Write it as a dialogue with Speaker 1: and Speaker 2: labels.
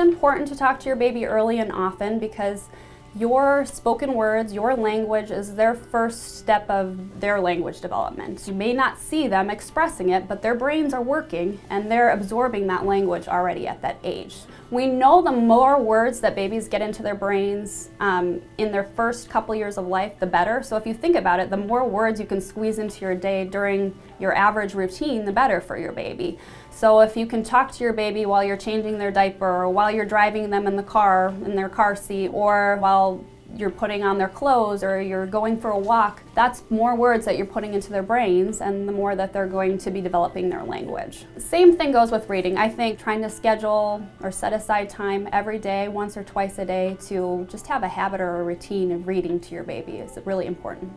Speaker 1: important to talk to your baby early and often because your spoken words, your language is their first step of their language development. You may not see them expressing it, but their brains are working and they're absorbing that language already at that age. We know the more words that babies get into their brains um, in their first couple years of life, the better. So if you think about it, the more words you can squeeze into your day during your average routine, the better for your baby. So if you can talk to your baby while you're changing their diaper or while you're driving them in the car, in their car seat, or while you're putting on their clothes or you're going for a walk, that's more words that you're putting into their brains and the more that they're going to be developing their language. Same thing goes with reading. I think trying to schedule or set aside time every day, once or twice a day, to just have a habit or a routine of reading to your baby is really important.